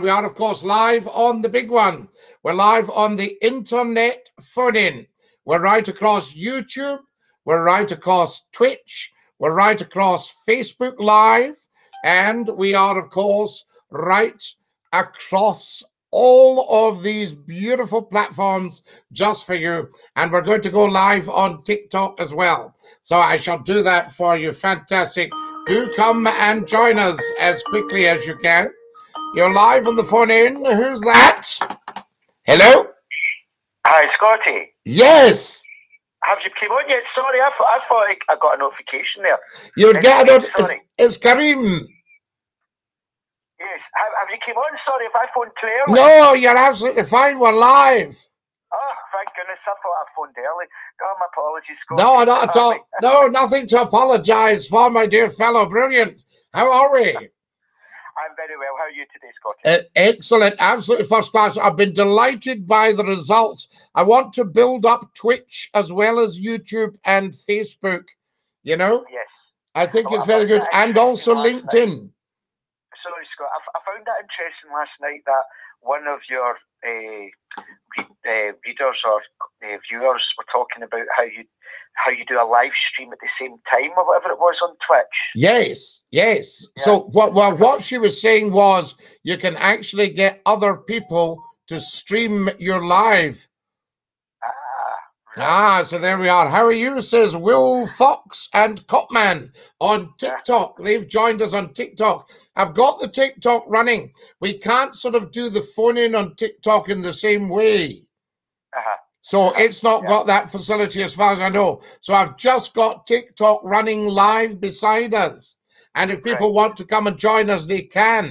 We are, of course, live on the big one. We're live on the internet phone. We're right across YouTube. We're right across Twitch. We're right across Facebook Live. And we are, of course, right across all of these beautiful platforms just for you. And we're going to go live on TikTok as well. So I shall do that for you. Fantastic. Do come and join us as quickly as you can. You're live on the phone in. Who's that? Hello? Hi, Scotty. Yes. Have you came on yet? Sorry, I thought I, thought I got a notification there. You're getting it. It's, it's Kareem. Yes. Have, have you came on? Sorry if I phoned too early. No, you're absolutely fine. We're live. Oh, thank goodness. I thought I phoned early. Oh, my apologies, Scotty. No, not at all. No, nothing to apologize for, my dear fellow. Brilliant. How are we? I'm very well. How are you today, Scotty? Uh, excellent, absolutely first class. I've been delighted by the results. I want to build up Twitch as well as YouTube and Facebook. You know, yes. I think Well, it's I very good, and also LinkedIn. Sorry, Scott. I, f- I found that interesting last night that one of your uh, re- uh, readers or uh, viewers were talking about how you how you do a live stream at the same time or whatever it was on Twitch. Yes, yes. Yeah. So what? Well, what she was saying was you can actually get other people to stream your live. Ah, right. Ah, so there we are. How are you? Says Will Fox and Copman on TikTok. They've joined us on TikTok. I've got the TikTok running. We can't sort of do the phone in on TikTok in the same way. So it's not Yeah. got that facility as far as I know. So I've just got TikTok running live beside us. And if people Right. want to come and join us, they can.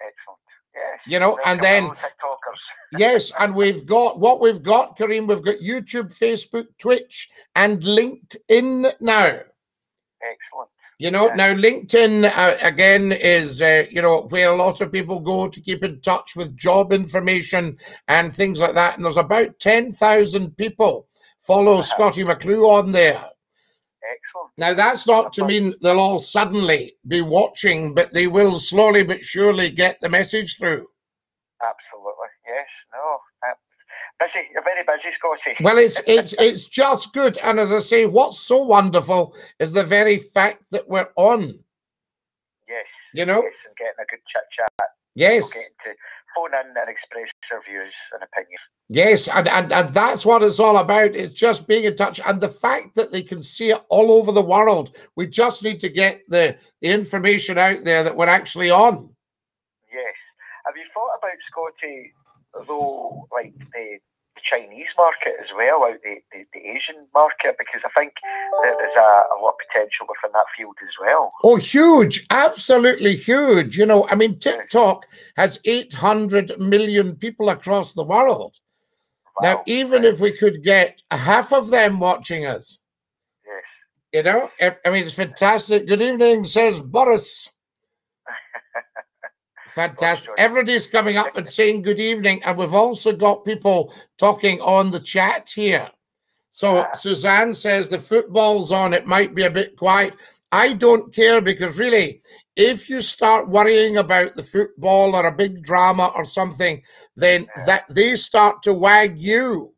Excellent. Yes. You know, and then- TikTokers. Yes, and we've got what we've got, Kareem. We've got YouTube, Facebook, Twitch, and LinkedIn now. Excellent. You know, Yeah. now LinkedIn uh, again is uh, you know where a lot of people go to keep in touch with job information and things like that. And there's about ten thousand people follow Uh-huh. Scottie McClue on there. Excellent. Now that's not to mean they'll all suddenly be watching, but they will slowly but surely get the message through. Absolutely. Yes. No. Uh, busy. You're very busy, Scotty. Well, it's it's it's just good, and as I say, what's so wonderful is the very fact that we're on. Yes. You know, Yes, and getting a good chit chat. yes, Getting to phone in and express their views and opinions. yes, and, and and that's what it's all about. It's just being in touch, and the fact that they can see it all over the world. We just need to get the the information out there that we're actually on. Yes. Have you thought about Scotty, though, like the, the Chinese market as well, out the, the, the Asian market? Because I think there's a, a lot of potential within that field as well. Oh, huge, absolutely huge. You know, I mean, TikTok has 800 million people across the world. Now, even if we could get half of them watching us, Yes. you know, I I mean, it's fantastic. Good evening, says Boris. Fantastic. Everybody's coming up and saying good evening. And we've also got people talking on the chat here. So Ah. Suzanne says the football's on. It might be a bit quiet. I don't care because really, if you start worrying about the football or a big drama or something, then Yeah. that they start to wag you.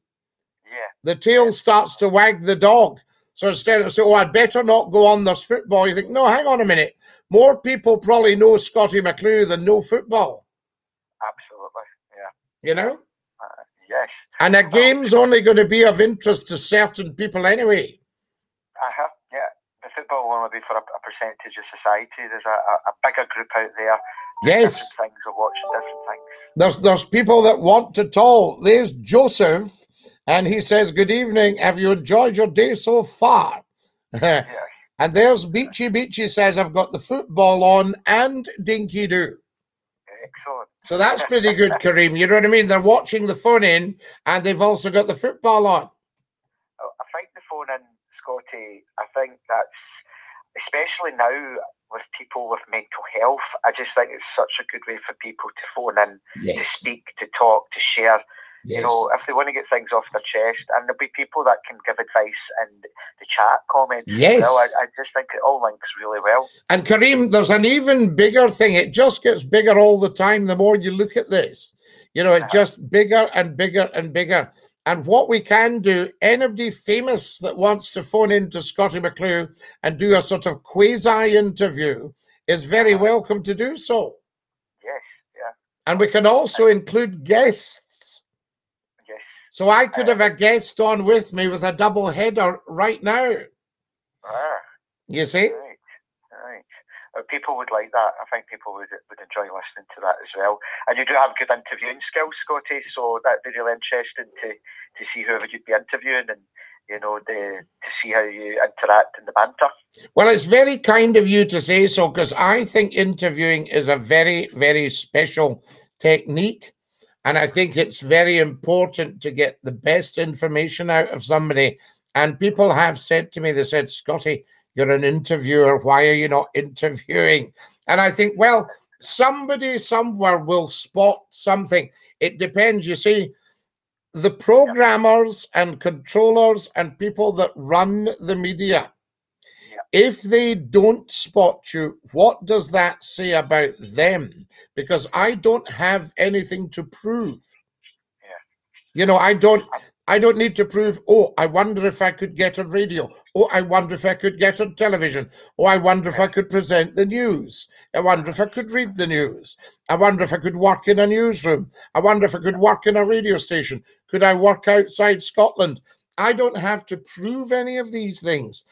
Yeah. The tail starts to wag the dog. So instead of saying, oh, I'd better not go on this football, you think, no, hang on a minute. More people probably know Scottie McClue than know football, Absolutely. Yeah. you know? Uh, yes. And a game's only going to be of interest to certain people anyway. Uh-huh. Yeah. The football will only be for a, a percentage of society. There's a, a, a bigger group out there. Yes, Different things are watching different things. there's there's people that want to talk. There's Joseph, and he says, Good evening. Have you enjoyed your day so far? Yeah. And there's Beachy Beachy says, I've got the football on and Dinky Doo. Excellent. So that's pretty good, Kareem. You know what I mean? They're watching the phone in and they've also got the football on. Oh, I think the phone in, Scotty, I think that's, especially now with people with mental health, I just think it's such a good way for people to phone in, to speak, to talk, to share Yes. You know, if they want to get things off their chest, and there'll be people that can give advice and the chat comments. Yes. Well, I, I just think it all links really well. And Kareem, there's an even bigger thing. It just gets bigger all the time. The more you look at this, you know, it uh-huh. just bigger and bigger and bigger. And what we can do, anybody famous that wants to phone in to Scottie McClue and do a sort of quasi interview is very uh-huh. welcome to do so. Yes, yeah. And we can also include guests. So I could have a guest on with me with a double header right now. Ah, you see? Right, right. Uh, people would like that. I think people would would enjoy listening to that as well. And you do have good interviewing skills, Scotty. so that'd be really interesting to, to see whoever you'd be interviewing and you know, the, to see how you interact in the banter. Well, it's very kind of you to say so because I think interviewing is a very, very special technique. And I think it's very important to get the best information out of somebody. And people have said to me, they said, Scotty, you're an interviewer. Why are you not interviewing? And I think, well, somebody somewhere will spot something. It depends. You see, the programmers and controllers and people that run the media, if they don't spot you, what does that say about them? Because I don't have anything to prove. You know, I don't. I don't need to prove, oh, I wonder if I could get on radio. Oh, I wonder if I could get on television. Oh, I wonder if I could present the news. I wonder if I could read the news. I wonder if I could work in a newsroom. I wonder if I could work in a radio station. Could I work outside Scotland? I don't have to prove any of these things.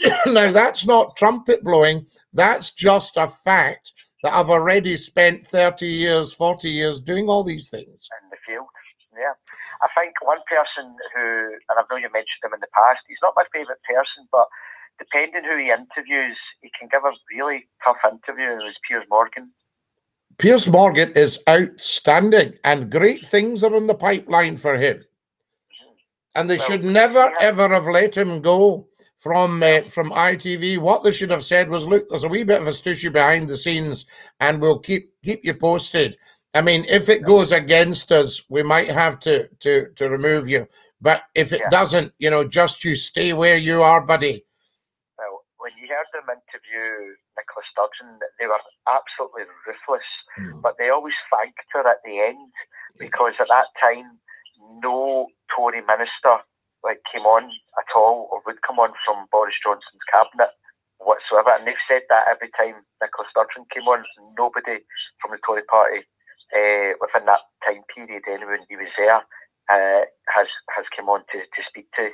now, that's not trumpet blowing. That's just a fact that I've already spent 30 years, 40 years doing all these things. In the field, yeah. I think one person who, and I know you mentioned him in the past, he's not my favourite person, but depending who he interviews, he can give a really tough interview. Is Piers Morgan. Piers Morgan is outstanding, and great things are in the pipeline for him. Mm-hmm. And they well, should never yeah. ever have let him go from uh, from ITV. What they should have said was, "Look, there's a wee bit of a stushy behind the scenes, and we'll keep keep you posted." I mean, if it goes against us, we might have to to to remove you. But if it yeah. doesn't, you know, just you stay where you are, buddy. Well, when you heard them interview Nicola Sturgeon, they were absolutely ruthless, mm. but they always thanked her at the end because at that time, no Tory minister like came on at all or would come on from Boris Johnson's cabinet whatsoever. And they've said that every time Nicola Sturgeon came on, nobody from the Tory party uh, within that time period, anyone he was there, uh, has has come on to, to speak to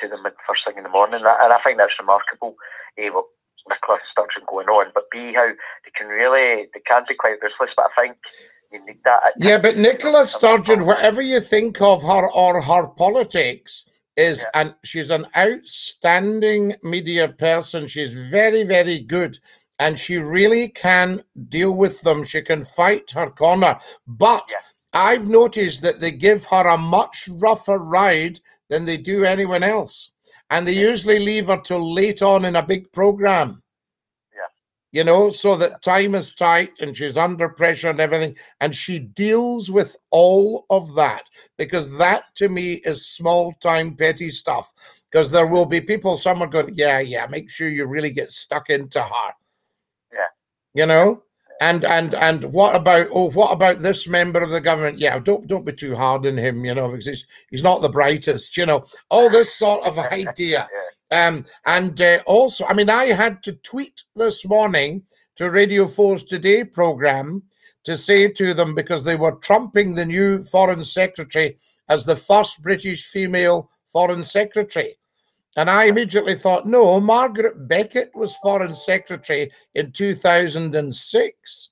to them first thing in the morning, and I think that's remarkable. A, well, Nicola Sturgeon going on, but B, how they can really they can be quite ruthless, but I think you. Yeah, but Nicola Sturgeon, whatever you think of her or her politics, is yeah. and she's an outstanding media person. She's very, very good and she really can deal with them. She can fight her corner. But yeah. I've noticed that they give her a much rougher ride than they do anyone else. And they usually leave her till late on in a big program. You know, so that time is tight and she's under pressure and everything. And she deals with all of that because that to me is small time petty stuff. Because there will be people, some are going, yeah, yeah, make sure you really get stuck into her Yeah. you know and and and what about oh what about this member of the government? Yeah don't don't be too hard on him you know because he's he's not the brightest you know. All this sort of idea. um and uh, also i mean i had to tweet this morning to radio 4's today program to say to them because they were trumping the new foreign secretary as the first british female foreign secretary and I immediately thought, no, Margaret Beckett was Foreign Secretary in 2006.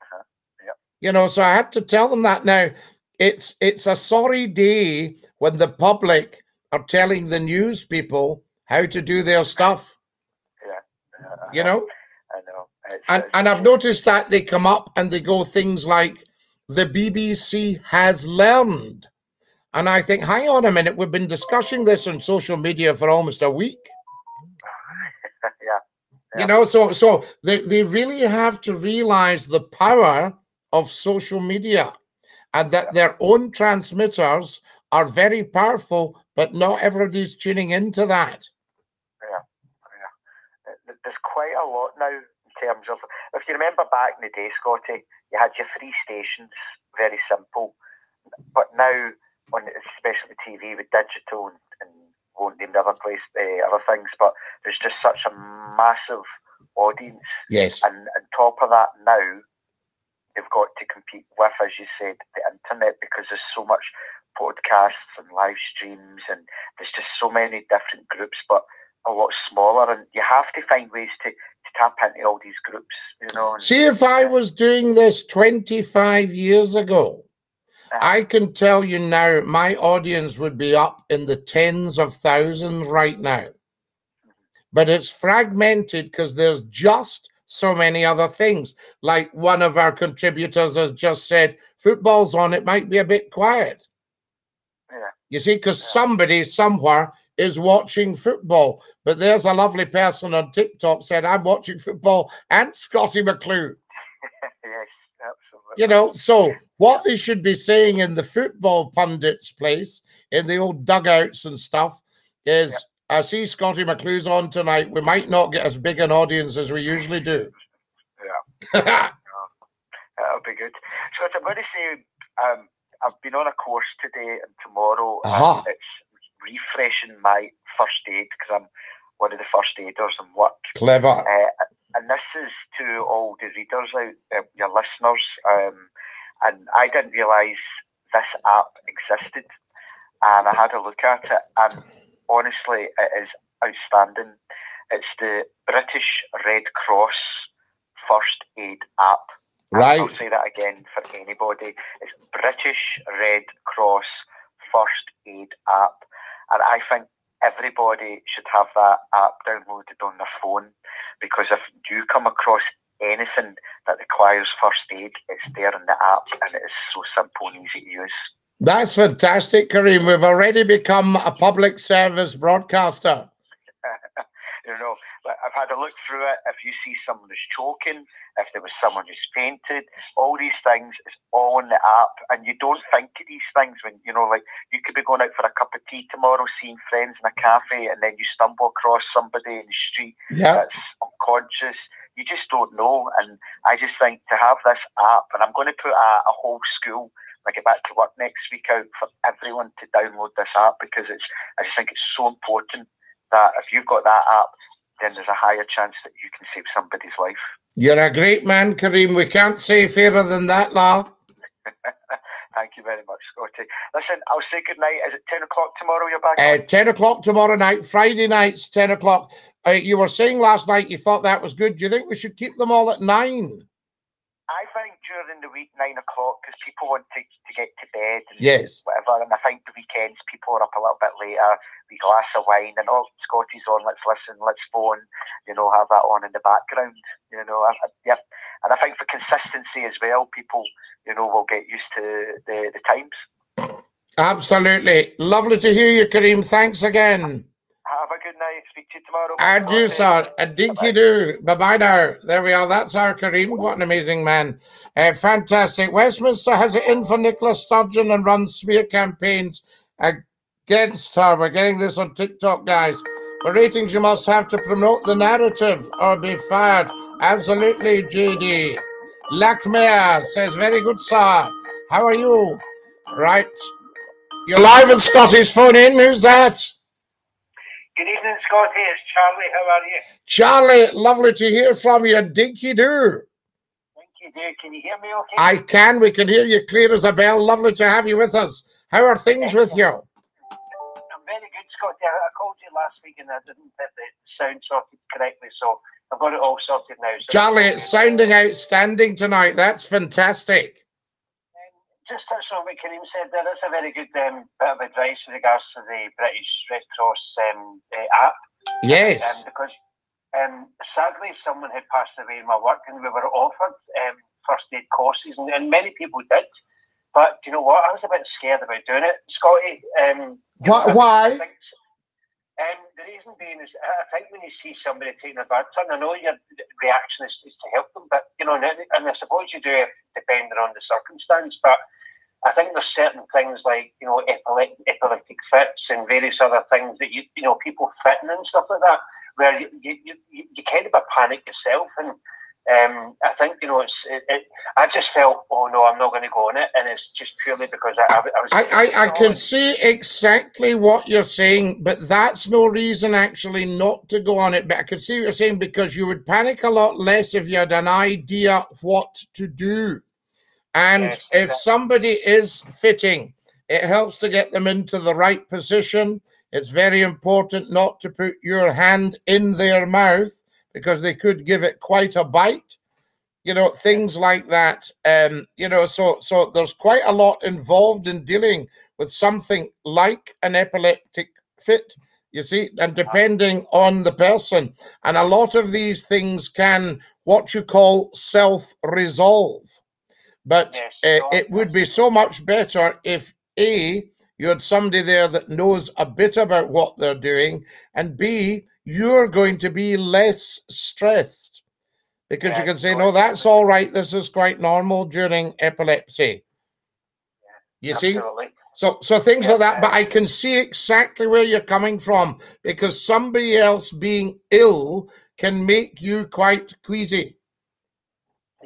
Uh-huh. Yep. You know, so I had to tell them that now. It's it's a sorry day when the public are telling the news people how to do their stuff. Yeah. You know? I know. It's, and, it's, and I've noticed that they come up and they go things like, the BBC has learned. And I think, hang on a minute, we've been discussing this on social media for almost a week. yeah. yeah. You know, so so they, they really have to realize the power of social media. and that their own transmitters are very powerful, but not everybody's tuning into that. Yeah, yeah. There's quite a lot now in terms of, if you remember back in the day, Scotty, you had your three stations, very simple. But now, on especially TV with digital and, and won't name the other place, uh, other things, but there's just such a massive audience. Yes. And on top of that, now they've got to compete with, as you said, the internet because there's so much podcasts and live streams, and there's just so many different groups, but a lot smaller, and you have to find ways to, to tap into all these groups, you know. See, if I was doing this 25 years ago, I can tell you now, my audience would be up in the tens of thousands right now. But it's fragmented because there's just so many other things. Like one of our contributors has just said, football's on, it might be a bit quiet. Yeah. You see, because yeah. somebody somewhere is watching football. But there's a lovely person on TikTok said, I'm watching football and Scottie McClue. You know, so what they should be saying in the football pundits' place, in the old dugouts and stuff, is yeah. I see Scottie McClue's on tonight. We might not get as big an audience as we usually do. Yeah. yeah. That'll be good. So I'm going to say um, I've been on a course today and tomorrow. Uh-huh. And it's refreshing my first aid because I'm one of the first aiders in work. Clever. Uh, and this is to all the readers out, uh, your listeners. Um, and I didn't realise this app existed. And I had a look at it, and honestly, it is outstanding. It's the British Red Cross First Aid app. Right. I'll say that again for anybody. It's British Red Cross First Aid app. And I think everybody should have that app downloaded on their phone because if you come across anything that requires first aid, it's there in the app and it is so simple and easy to use. That's fantastic, Kareem. We've already become a public service broadcaster. you know, I've had a look through it. If you see someone who's choking, if there was someone who's fainted, all these things is all in the app, and you don't think of these things when you know, like you could be going out for a cup of tea tomorrow, seeing friends in a cafe, and then you stumble across somebody in the street yeah. that's unconscious. You just don't know, and I just think to have this app, and I'm going to put a, a whole school I get back to work next week out for everyone to download this app because it's I just think it's so important that if you've got that app, then there's a higher chance that you can save somebody's life. You're a great man, Kareem. We can't say fairer than that, La. Thank you very much, Scotty. Listen, I'll say good night. Is it 10 o'clock tomorrow you're back? Uh, 10 o'clock tomorrow night, Friday nights, 10 o'clock. Uh, you were saying last night you thought that was good. Do you think we should keep them all at 9? I think during the week, nine o'clock, because people want to, to get to bed and yes. whatever. And I think the weekends, people are up a little bit later, we glass of wine, and oh, Scotty's on, let's listen, let's phone, you know, have that on in the background, you know. I, I, yeah. And I think for consistency as well, people, you know, will get used to the, the times. Absolutely. Lovely to hear you, Kareem. Thanks again. Have a good night. Speak to you tomorrow. And you, sir. A dinky do. Bye bye now. There we are. That's our Kareem. What an amazing man. Uh, fantastic. Westminster has it in for Nicola Sturgeon and runs smear campaigns against her. We're getting this on TikTok, guys. For ratings, you must have to promote the narrative or be fired. Absolutely, JD. Lakmea says, Very good, sir. How are you? Right. You're live in Scotty's phone in. Who's that? Good evening, Scotty. It's Charlie. How are you? Charlie, lovely to hear from you. Dinky do. Dinky do. Can you hear me okay? I can. We can hear you clear as a bell. Lovely to have you with us. How are things with you? I'm very good, Scotty. I called you last week and I didn't get the sound sorted correctly, so I've got it all sorted now. So Charlie, it's sounding outstanding tonight. That's fantastic just touch on what Kareem said there. That's a very good um, bit of advice in regards to the British Red Cross um, uh, app. Yes. Um, because um, sadly, someone had passed away in my work, and we were offered um, first aid courses, and, and, many people did. But you know what? I was a bit scared about doing it, Scotty. Um, what, why? Um, the reason being is, I think when you see somebody taking a bad turn, I know your reaction is, is to help them, but you know, and I suppose you do it depending on the circumstance. But I think there's certain things like you know epileptic, epileptic fits and various other things that you you know people fitting and stuff like that, where you you, you, you kind of a panic yourself and um, I think you know it's. It, it, I just felt, oh no, I'm not going to go on it, and it's just purely because I, I, I was. I, I, I can see exactly what you're saying, but that's no reason actually not to go on it. But I can see what you're saying because you would panic a lot less if you had an idea what to do, and yes, if somebody is fitting, it helps to get them into the right position. It's very important not to put your hand in their mouth because they could give it quite a bite. You know things like that um you know so so there's quite a lot involved in dealing with something like an epileptic fit you see and depending on the person. And a lot of these things can what you call self resolve but yes, uh, it would be so much better if a you had somebody there that knows a bit about what they're doing and b you're going to be less stressed because yeah, you can say, no, that's all right. This is quite normal during epilepsy. Yeah, you absolutely. see? So, so things yeah, like that. But I can see exactly where you're coming from because somebody else being ill can make you quite queasy.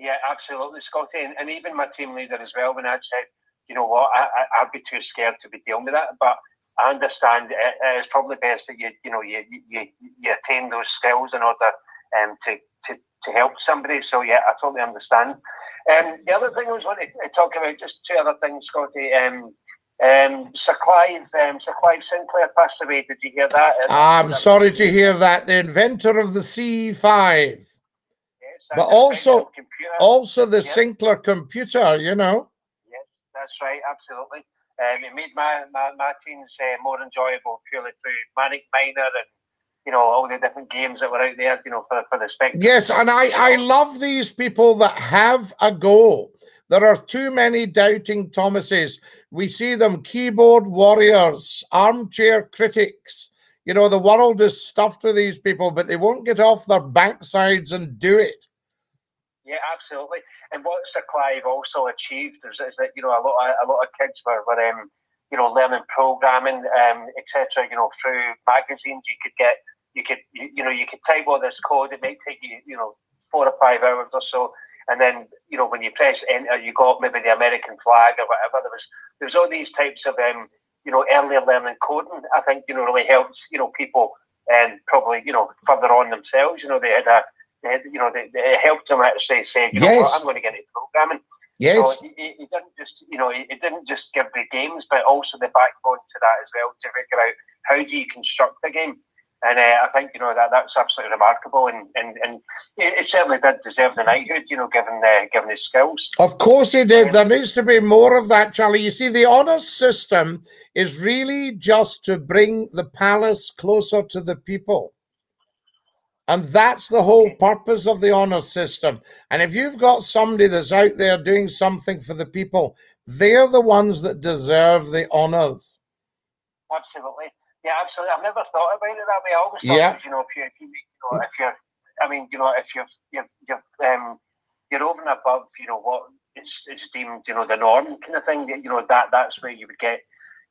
Yeah, absolutely, Scotty. And, and even my team leader as well, when I said, you know what, I, I, I'd be too scared to be dealing with that. But I understand it's probably best that you you know you you, you attain those skills in order um, to, to to help somebody. So yeah, I totally understand. Um, the other thing I was wanting to talk about, just two other things, Scotty. Um, um, Sir Clive, um, Sir Clive Sinclair passed away. Did you hear that? I'm sorry to hear that. The inventor of the C5. But also, also the yes. Sinclair computer. You know. Yes, that's right. Absolutely. Um, it made my, my, my teens uh, more enjoyable purely through Manic Miner and you know all the different games that were out there, you know, for, for the spectators. Yes, and I, I love these people that have a goal. There are too many doubting Thomases. We see them keyboard warriors, armchair critics. You know, the world is stuffed with these people, but they won't get off their backsides and do it. Yeah, absolutely. And what Sir Clive also achieved is, is that you know a lot of, a lot of kids were, were um, you know learning programming, um, etc. You know through magazines you could get you could you, you know you could type all this code. It might take you you know four or five hours or so, and then you know when you press enter, you got maybe the American flag or whatever. There was there's all these types of um, you know earlier learning coding. I think you know really helps you know people and probably you know further on themselves. You know they had a you know, they, they helped him actually say, you yes. know what, I'm going to get into programming. Yes. So he, he, didn't just, you know, he, didn't just give the games, but also the backbone to that as well to figure out how do you construct the game. And uh, I think you know that that's absolutely remarkable, and and, and it, certainly did deserve the knighthood. You know, given uh, given his skills. Of course, he did. there needs to be more of that, Charlie. You see, the honour system is really just to bring the palace closer to the people. And that's the whole purpose of the honor system. And if you've got somebody that's out there doing something for the people, they're the ones that deserve the honors. Absolutely. Yeah, absolutely. I've never thought about it that way. I always thought, yeah. you know, if you, if you, you know, if you're, I mean, you know, if you're, you're, you're, um, you're over and above, you know, what is, is deemed, you know, the norm kind of thing, that you know, that that's where you would get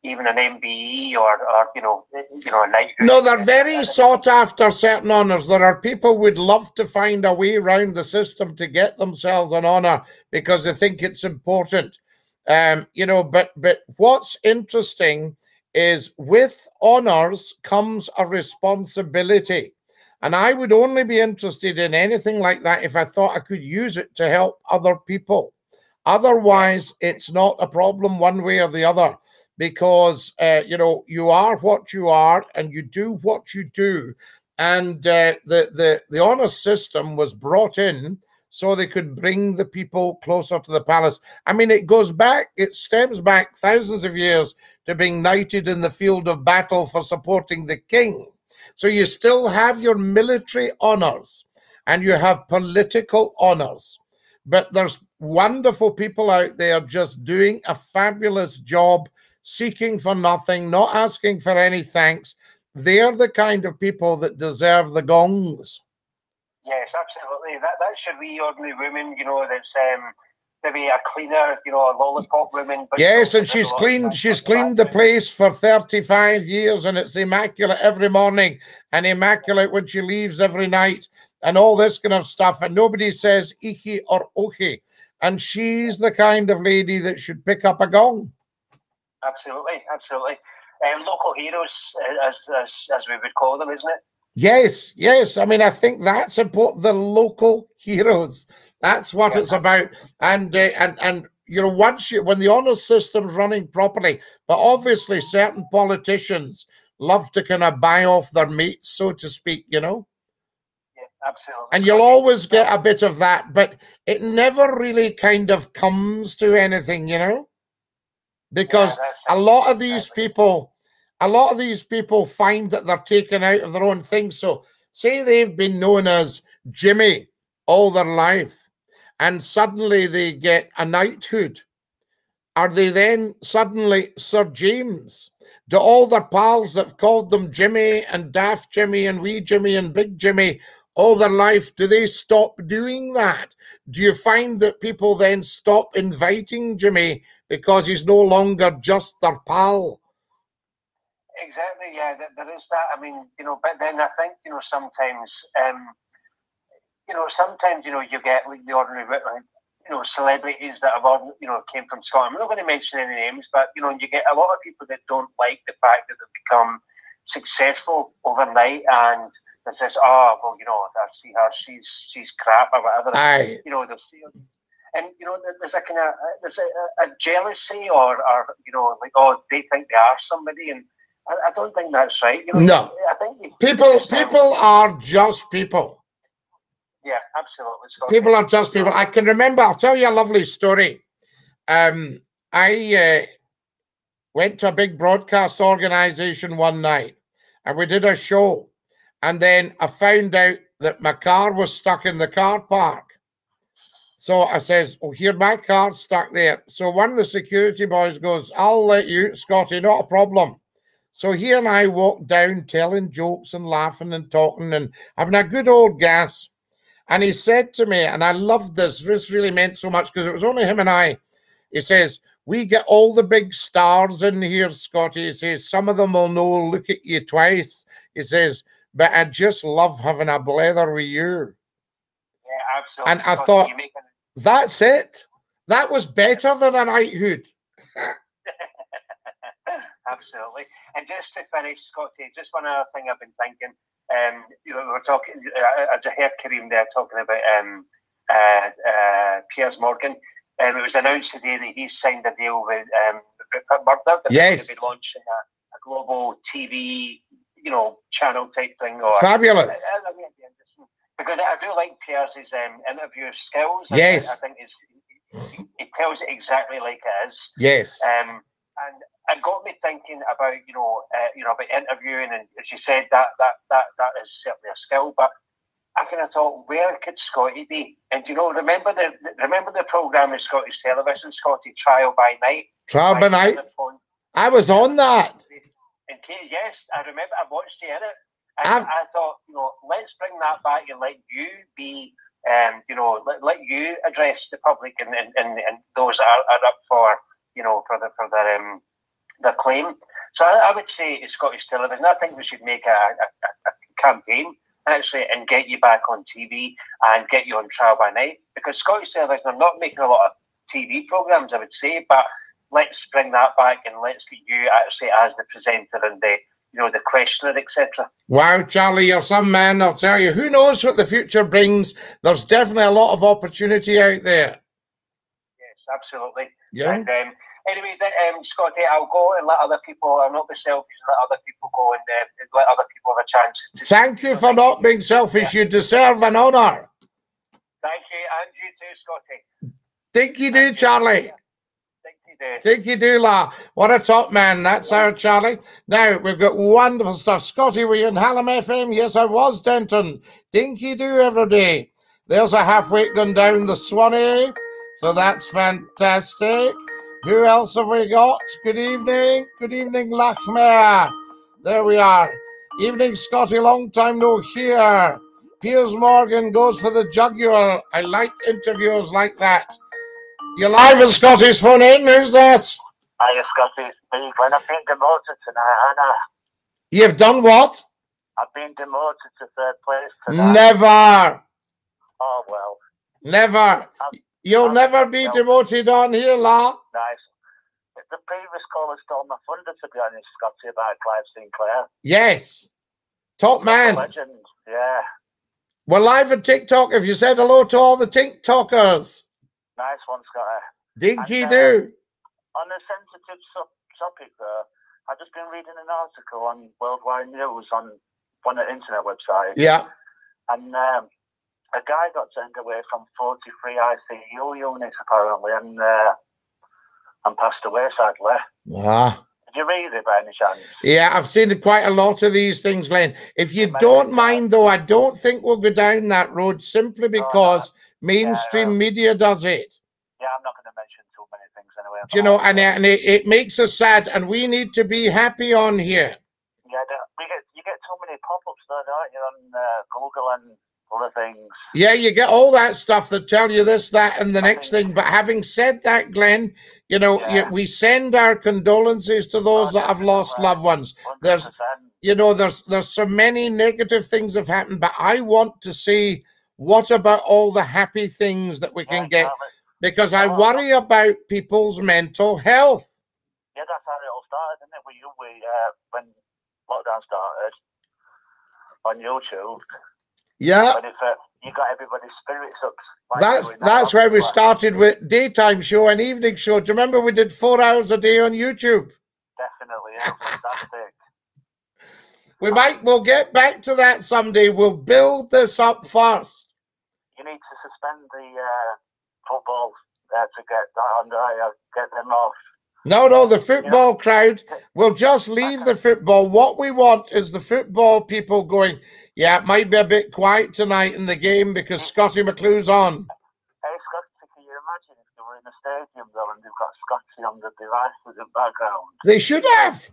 even an MBE or, or you know, you know, a knight. No, they're very sought after. Certain honours. There are people would love to find a way around the system to get themselves an honour because they think it's important. Um, you know, but but what's interesting is with honours comes a responsibility. And I would only be interested in anything like that if I thought I could use it to help other people. Otherwise, it's not a problem one way or the other because uh, you know you are what you are and you do what you do. And uh, the the the honor system was brought in so they could bring the people closer to the palace. I mean it goes back it stems back thousands of years to being knighted in the field of battle for supporting the king. So you still have your military honors and you have political honors. But there's wonderful people out there just doing a fabulous job seeking for nothing, not asking for any thanks. They're the kind of people that deserve the gongs. Yes, absolutely. That that's your wee ordinary woman, you know, that's um, maybe a cleaner, you know, a lollipop woman. yes, and she's cleaned. She's cleaned the place for thirty-five years, and it's immaculate every morning, and immaculate when she leaves every night, and all this kind of stuff. And nobody says ichi or ochi, and she's the kind of lady that should pick up a gong. Absolutely, absolutely. Um, local heroes, uh, as, as as we would call them, isn't it? Yes, yes. I mean, I think that's about The local heroes. That's what yeah. it's about. And uh, and and you know, once you when the honor system's running properly, but obviously certain politicians love to kind of buy off their mates, so to speak. You know. Yeah, absolutely. And you'll always get a bit of that, but it never really kind of comes to anything, you know, because yeah, a lot of these people a lot of these people find that they're taken out of their own thing. So, say they've been known as Jimmy all their life, and suddenly they get a knighthood. Are they then suddenly Sir James? Do all their pals that have called them Jimmy and Daft Jimmy and Wee Jimmy and Big Jimmy all their life, do they stop doing that? Do you find that people then stop inviting Jimmy because he's no longer just their pal? exactly. Yeah, there is that. I mean, you know, but then I think you know sometimes, um, you know, sometimes you know you get like the ordinary, like, you know, celebrities that have all, you know came from Scotland. I'm not going to mention any names, but you know, you get a lot of people that don't like the fact that they've become successful overnight and that says, oh, well, you know, I see her, she's she's crap or whatever. Aye. You know, they'll see her. And you know, there's a kind of there's a, a jealousy, or, or you know, like oh, they think they are somebody, and I, I don't think that's right. You know, no, I think people people are just people. Yeah, absolutely. People are just people. I can remember. I'll tell you a lovely story. Um, I uh, went to a big broadcast organization one night, and we did a show, and then I found out that my car was stuck in the car park. So I says, "Oh, here my car's stuck there." So one of the security boys goes, "I'll let you, Scotty, not a problem." So he and I walked down telling jokes and laughing and talking and having a good old gas. And he said to me, and I loved this, this really meant so much because it was only him and I. He says, We get all the big stars in here, Scotty. He says, Some of them will know, look at you twice. He says, But I just love having a blather with you. Yeah, absolutely. And I thought, That's it. That was better than a knighthood. Absolutely. And just to finish, Scotty, just one other thing I've been thinking. Um, you know, we were talking. I, I heard Kareem there talking about um, uh, uh, Piers Morgan. Um, it was announced today that he's signed a deal with um, Rupert Murdoch. Yes. To be launching a, a, global TV, you know, channel type thing. Or, Fabulous. Uh, because I do like Piers's um, interview skills. Yes. I, think he, he tells it exactly like it is. Yes. Um, and it got me thinking about you know uh, you know about interviewing and as you said that that that that is certainly a skill but I kind of thought where could Scotty be and you know remember the remember the program in Scottish television Scotty Trial by Night Trial by Night I was on that in case yes I remember I watched you in it and I've... I thought you know let's bring that back and let you be um, you know let, let you address the public and, and, and, and those are, are up for you know for the for their um their claim. So I, I would say it's Scottish television. I think we should make a, a, a campaign actually and get you back on TV and get you on trial by night because Scottish television are not making a lot of TV programs, I would say, but let's bring that back and let's get you actually as the presenter and the you know the questioner, etc. Wow, Charlie, you're some man. I'll tell you. Who knows what the future brings? There's definitely a lot of opportunity out there. Yes, absolutely. Yeah. And um, anyway, um, Scotty, I'll go and let other people, I'm not be selfish and let other people go and uh, let other people have a chance. Thank you for not being selfish. Yeah. You deserve an honour. Thank you, and you too, Scotty. Thank you do, Charlie. Think you do, La. What a top man. That's our Charlie. Now, we've got wonderful stuff. Scotty, were you in Hallam FM? Yes, I was, Denton. Dinky do every day. There's a halfway gone down the Swanee. So that's fantastic. Who else have we got? Good evening. Good evening, Lachmere. There we are. Evening, Scotty. Long time no hear. Piers Morgan goes for the jugular. I like interviews like that. You're live in Scotty's phone in. Who's that? Hiya, Scotty. It's me, Glenn. I've been demoted tonight, Anna. You've done what? I've been demoted to third place tonight. Never. Oh, well. Never. You'll I'm- never be no. demoted on here, La. Nice. The previous caller stole my thunder, to be honest, Scotty, about Clive Sinclair. Yes. Top man. Legend. Yeah. We're live on TikTok. If you said hello to all the TikTokers, Nice one, Scotty. dinky And, uh, do. On a sensitive sub- topic, though, I've just been reading an article on Worldwide News on one of the internet website, Yeah. and um, a guy got turned away from 43 ICU units apparently, and uh, and passed away sadly. Ah. Did you read it by any chance? Yeah, I've seen quite a lot of these things, Glenn. If you don't mind, though, I don't think we'll go down that road simply because mainstream yeah. media does it. Yeah, I'm not going to mention too many things anyway. Do you know, and, and it, it makes us sad, and we need to be happy on here. Yeah, we get you get too many pop-ups though, don't you, on uh, Google and other things. Yeah, you get all that stuff that tell you this, that, and the next think- thing. But having said that, Glenn, you know, you, we send our condolences to those that have lost loved ones. There's 100%. you know there's there's so many negative things have happened but i want to see what about all the happy things that we Yeah, can get? Because i worry about people's mental health. Yeah, that's how it all started, isn't it? With you, we uh, when lockdown started on YouTube, yeah. When it uh, you got everybody's spirits up. like that's that, that's where we started with daytime show and evening show. Do you remember we did four hours a day on youtube? Definitely, yeah, fantastic. we might we'll get back to that someday. We'll build this up first suspend the uh, football uh, to get that under, uh, get them off. No, no, the football crowd will just leave the football. What we want is the football people going, yeah, it might be a bit quiet tonight in the game because Scottie McClue's on. Hey, Scotty, can you imagine if you were in a stadium though and they've got Scotty on the device in the background? They should have.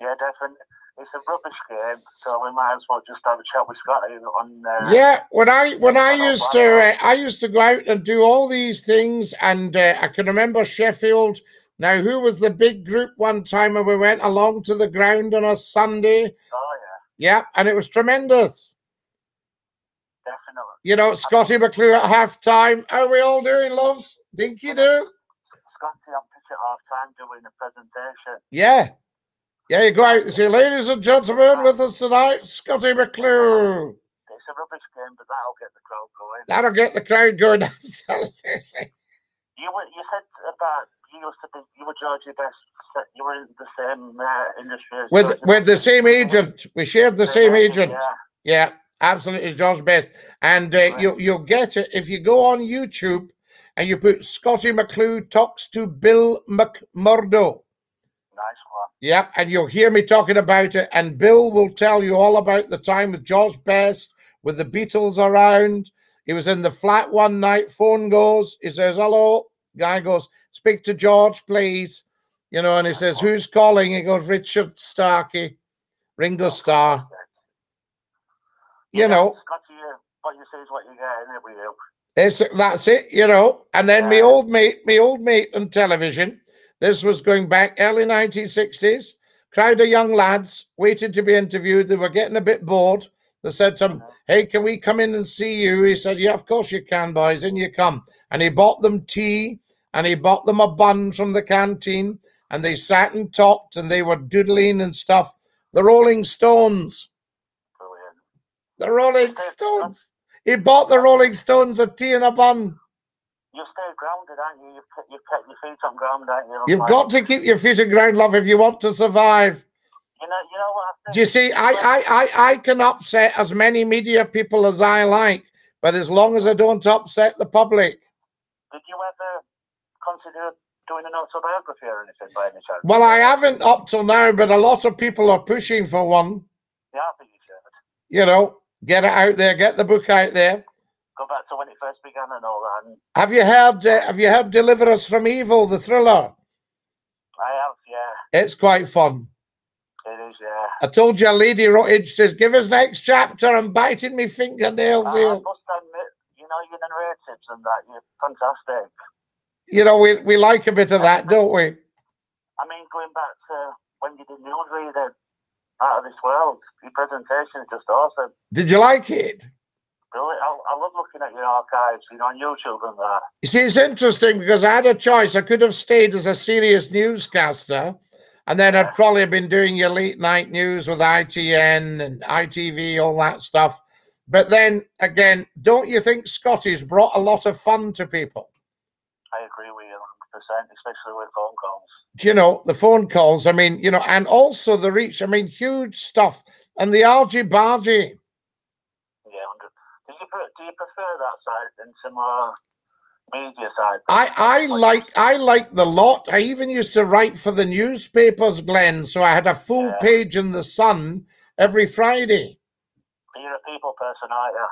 Yeah, definitely. It's a rubbish game, so we might as well just have a chat with Scotty on. Uh, Yeah, when I when I used to uh, I used to go out and do all these things, and uh, I can remember Sheffield. Now, who was the big group one time when we went along to the ground on a Sunday? Oh yeah, Yeah, and it was tremendous. definitely. You know, Scottie McClue at half time. How are we all doing, loves? Dinky do? Scotty, I'm at half time doing a presentation. Yeah. Yeah, you go out and say, ladies and gentlemen, with us tonight, Scottie McClue. It's a rubbish game, but that'll get the crowd going. That'll get the crowd going. Absolutely. You were, you said about you used to be you were Georgie Best. You were in the same uh, industry as With Georgie with the same agent. We shared the same agent. Yeah, Yeah, absolutely, George Best. And uh, Right. you, you'll get it if you go on YouTube and you put Scottie McClue talks to Bill McMurdo. Yep, and you'll hear me talking about it. And Bill will tell you all about the time with George Best, with the Beatles around. He was in the flat one night, phone goes, he says, Hello. Guy goes, Speak to George, please. You know, and he says, Who's calling? He goes, Richard Starkey, Ringo Starr. You know, what you say is what you get, isn't it, with you? it's, that's it, you know. And then me old mate, me old mate on television, this was going back early 1960s, crowd of young lads waiting to be interviewed. They were getting a bit bored. They said to him, Hey, can we come in and see you? He said, Yeah, of course you can, boys. In you come. And he bought them tea and he bought them a bun from the canteen and they sat and talked and they were doodling and stuff. The Rolling Stones. Brilliant. The Rolling Stones. He bought the Rolling Stones a tea and a bun. You stay grounded, aren't you? You've, kept- you've kept your feet on ground, aren't you? You've got to keep your feet on ground, love, if you want to survive. You know, you know what I? Do you see, I, I, I, I can upset as many media people as I like, but as long as I don't upset the public. Did you ever consider doing an autobiography or anything by any chance? Well, I haven't up till now, but a lot of people are pushing for one. Yeah, I think you should. You know, get it out there, get the book out there. Go back to when it first began and all that. And Have you heard? Uh, have you heard "Deliver Us from Evil," the thriller? I have, yeah. It's quite fun. It is, yeah. I told you, a lady wrote it. She says, "Give us next chapter." I'm biting me fingernails I, I here. must admit, you know, your narratives and that, you're fantastic. you know, we, we like a bit of that, don't we? I mean, going back to when you did the news reading, out of this world, your presentation is just awesome. Did you like it? Brilliant. I, I love looking at your archives, you know, on YouTube and that. You see, it's interesting because I had a choice. I could have stayed as a serious newscaster, and then I'd probably been doing your late night news with ITN and ITV, all that stuff. But then again, don't you think Scotty's brought a lot of fun to people? I agree with you 100%, especially with phone calls. Do you know, the phone calls, I mean, you know, and also the reach, I mean, huge stuff. And the argy bargy. Yeah, 100. Do you, pre- do you prefer that side into more uh, media side? I, I like I like the lot. I even used to write for the newspapers, Glenn. So I had a full Yeah. page in the Sun every Friday. You're a people person, aren't you?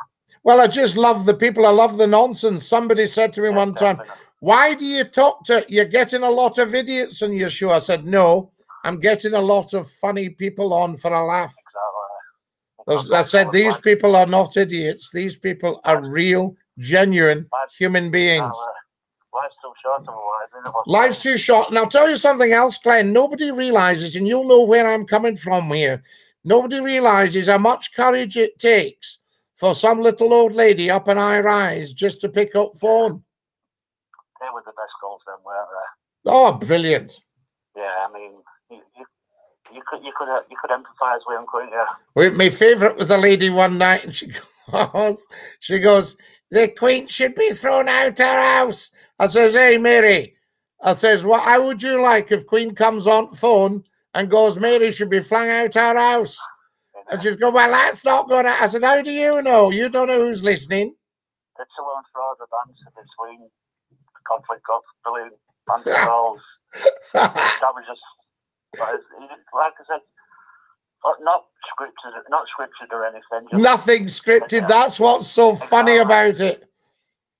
Well, I just love the people. I love the nonsense. Somebody said to me Yeah, one time, definitely. Why do you talk to you're getting a lot of idiots on your show? I said, No, I'm getting a lot of funny people on for a laugh. Exactly. I said these people are not idiots. These people are real, genuine human beings. Life's too short otherwise. isn't it? What's Life's too short. And I'll tell you something else, Glenn. Nobody realizes, and you'll know where I'm coming from here. Nobody realizes how much courage it takes for some little old lady up an high rise just to pick up phone. They were the best goals then, weren't they? Oh, brilliant. Yeah, I mean, you could you could uh, you could empathise with them, couldn't you? Well, My favorite was a lady one night, and she goes, she goes, the queen should be thrown out her house. I says, hey, Mary. I says, what? How would you like if Queen comes on phone and goes, Mary should be flung out her house? And she's going, well, that's not going to. I said, how do you know? You don't know who's listening. The two and fro the banter between conflict of brilliant banter roles. That was just like I said, not scripted, not scripted or anything. Nothing scripted. That's what's so funny about it.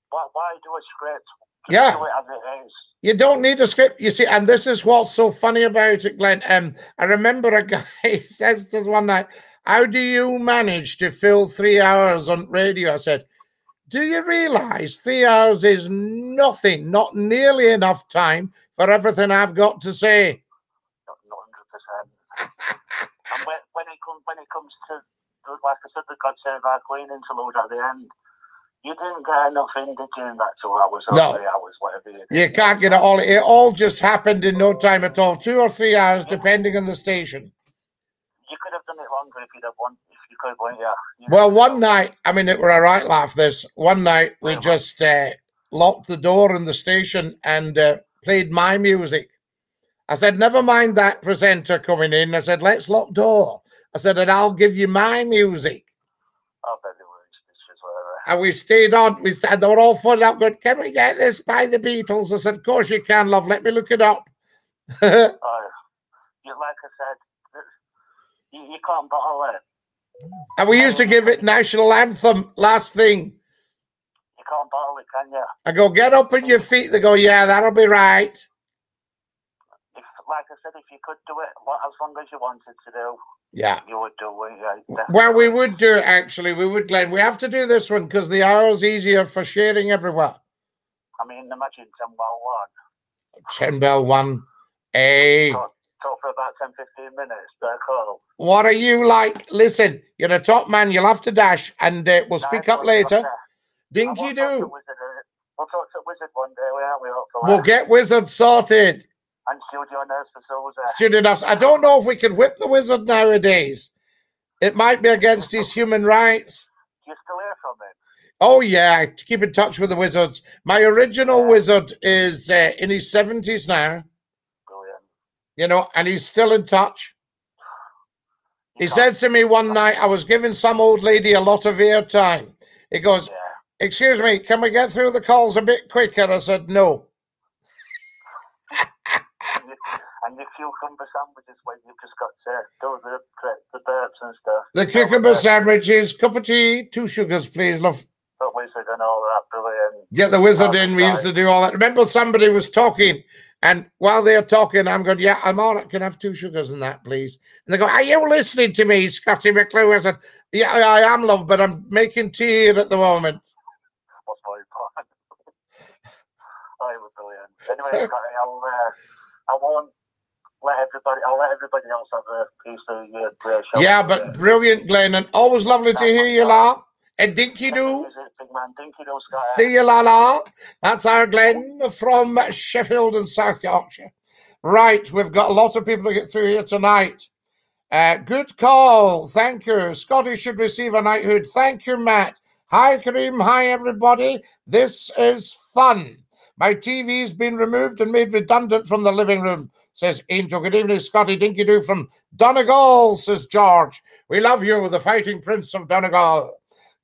why, why do a script? Just Yeah. do it as it is. You don't need a script, you see, and this is what's so funny about it, Glenn. Um, I remember a guy says to us one night, "How do you manage to fill three hours on radio?" I said, "Do you realize three hours is nothing, not nearly enough time for everything I've got to say?" Not hundred percent. And when, when it comes when it comes to like I said, the God Save Our Queen interlude at the end, you didn't get enough in, did you, in that two hours or No. three hours, whatever you. You can't get it all. It all just happened in no time at all, two or three hours, depending on the station. You could have done it longer if you'd have won. If you could? You Well, one night, I mean, it were a right laugh. This one night, we Yeah. just uh, locked the door in the station and uh, played my music. I said, "Never mind that presenter coming in." I said, "Let's lock door." I said, "And I'll give you my music." I bet they were stitches, were And we stayed on. We said they were all fun up. Good. Can we get this by the Beatles? I said, "Of course you can, love. Let me look it up." Oh, you, like I said, you, you can't bottle it. and we used to give it national anthem. Last thing, You can't bottle it, can you? I go, "Get up on your feet." They go, "Yeah, that'll be right." If, said, if you could do it, what, as long as you wanted to do, Yeah. you would do it. Yeah, Well, we would do it actually. We would, Glenn. We have to do this one because the hour's easier for sharing everywhere. I mean, imagine 10 well one. Ten bell one. Hey, Talk, talk for about 10, 15 minutes. They're cool. what are you like? Listen, you're a top man. You'll have to dash, and uh, we'll speak up later. Dinky do. We'll talk to Wizard one day, we? Hopefully. We'll get wizard sorted. And studio nurse for Sousa. Student us. I don't know if we can whip the wizard nowadays. It might be against his human rights. Do you still hear from him? Oh yeah, to keep in touch with the wizards. My original wizard is uh, in his seventies now. Brilliant. you know, and he's still in touch. You He can't- said to me one night, I was giving some old lady a lot of airtime. He goes, Yeah. Excuse me, can we get through the calls a bit quicker? I said, No. And you- and cucumber sandwiches when you've just got to do the, the burps and stuff. The cucumber sandwiches, cup of tea, two sugars, please, love. the Wizard and all that. Brilliant. Get the wizard in. We used to do all that. Remember, somebody was talking, and while they're talking, I'm going, Yeah, I'm all right. Can I have two sugars in that, please? And they go, Are you listening to me, Scottie McClue? I said, Yeah, I am, love, but I'm making tea here at the moment. What's important? oh, it was brilliant. anyway, Scotty, I'll, uh, I won't let everybody. I'll let everybody else have a piece of your great show. Yeah, but brilliant, Glenn, and always lovely to hear you, la. And dinky doo. Big dinky doo, See you, la la. That's our Glenn from Sheffield and South Yorkshire. Right, we've got a lot of people to get through here tonight. Uh, good call. Thank you. Scotty should receive a knighthood. Thank you, Matt. Hi, Kareem. Hi, everybody. This is fun. My TV's been removed and made redundant from the living room, says Angel. Good evening, Scotty Dinky Doo from Donegal, says George. We love you, the fighting prince of Donegal.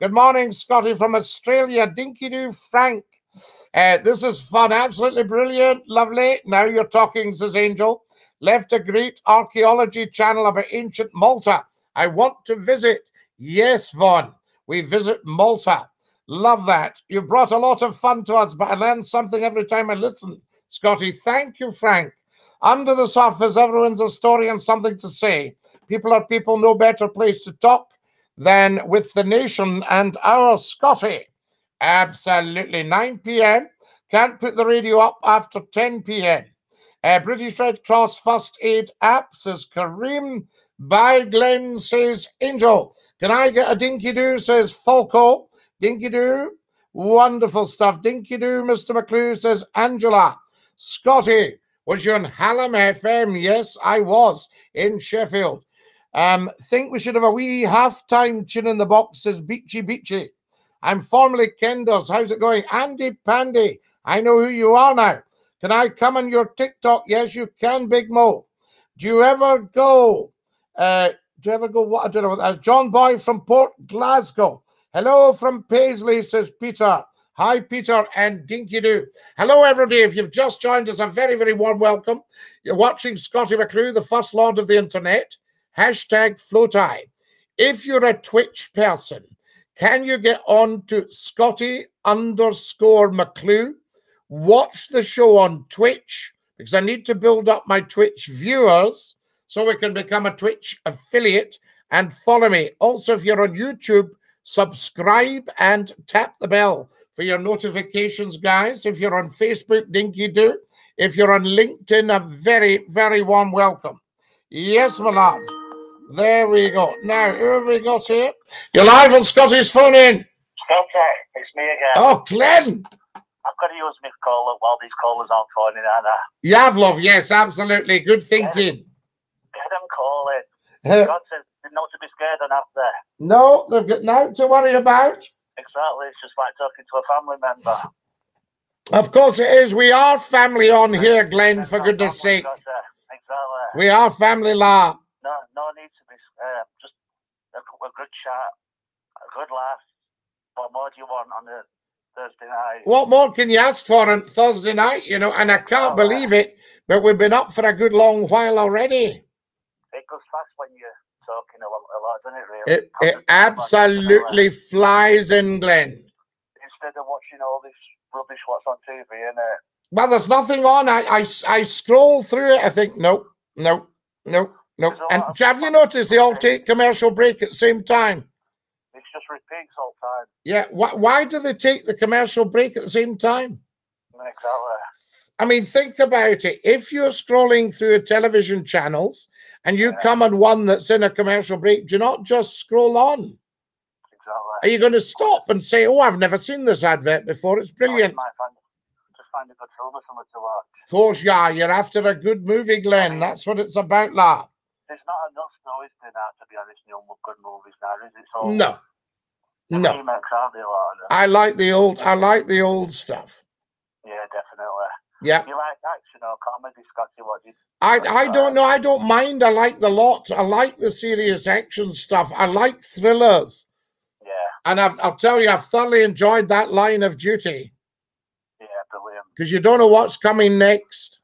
Good morning, Scotty from Australia. Dinky Doo Frank. Uh, this is fun. Absolutely brilliant. Lovely. Now you're talking, says Angel. Left a great archaeology channel about ancient Malta. I want to visit. Yes, Vaughn. We visit Malta. Love that. You brought a lot of fun to us, but I learn something every time I listen. Scotty, thank you, Frank. Under the surface, everyone's a story and something to say. People are people, no better place to talk than with the nation and our Scotty. Absolutely. 9 p.m. Can't put the radio up after 10 p.m. Uh, British Red Cross First Aid app says Kareem. By Glenn says Angel. Can I get a dinky doo? Says Falco. Dinky doo. Wonderful stuff. Dinky doo, Mr. McClue says Angela. Scotty, was you on Hallam FM? Yes, I was in Sheffield. Um, think we should have a wee halftime tune in the box, says Beachy Beachy. I'm formerly Kenders. How's it going? Andy Pandy. I know who you are now. Can I come on your TikTok? Yes, you can, Big Mo. Do you ever go? Uh, do you ever go? What I don't know. That's John Boy from Port Glasgow. Hello from Paisley, says Peter. Hi, Peter and Dinky Doo. Hello, everybody. If you've just joined us, a very, very warm welcome. You're watching Scottie McClue, the first lord of the internet. Hashtag float FLOTI. If you're a Twitch person, can you get on to Scottie underscore McClue? Watch the show on Twitch because I need to build up my Twitch viewers so we can become a Twitch affiliate and follow me. Also, if you're on YouTube, subscribe and tap the bell for your notifications, guys. If you're on Facebook, Dinky Do. If you're on LinkedIn, a very, very warm welcome. Yes, my lad. There we go. Now, who have we got here? You're live on Scotty's phone in. Scotty, it's me again. Oh, Glenn. I've got to use my caller while these callers aren't phoning, aren't I? Yavlov, yes, absolutely. Good thinking. Get them calling. Uh, God says not to be scared have there. no, they've got nothing to worry about. Exactly. It's just like talking to a family member. Of course it is. We are family on here, Glenn, for goodness sake. Exactly. We are family law. No, no need to be uh, just a, a good chat, a good laugh. What more do you want on a Thursday night? What more can you ask for on Thursday night, you know? And I can't believe it, but we've been up for a good long while already. It goes fast when you're talking a lot, a lot doesn't it? Really? It, it absolutely flies in, Glenn. Instead of watching all this rubbish what's on TV, and Well, there's nothing on. I, I, I scroll through it. I think, nope, nope, nope, nope. And have you noticed they all take commercial break at the same time? it's just repeats all the time. Yeah. Why, why do they take the commercial break at the same time? Exactly. I mean, think about it. If you're scrolling through a television channels and you Yeah. come on one that's in a commercial break, do you not just scroll on? Exactly. Are you going to stop and say, "Oh, I've never seen this advert before. It's brilliant"? Just find, a good film or something to watch. Of course, yeah. You're after a good movie, Glenn. That's what it's about, la. There's not enough noise in that, to be honest, new good movies now, is it? So No, no. remakes, aren't they, a lot? I like the old. I like the old stuff. Yeah, definitely. Yeah. You like action or comedy, Scotty? What do you I, I don't know. I don't mind. I like the lot. I like the serious action stuff. I like thrillers. Yeah, And I've, I'll tell you, I've thoroughly enjoyed that line of duty yeah, brilliant. because you don't know what's coming next.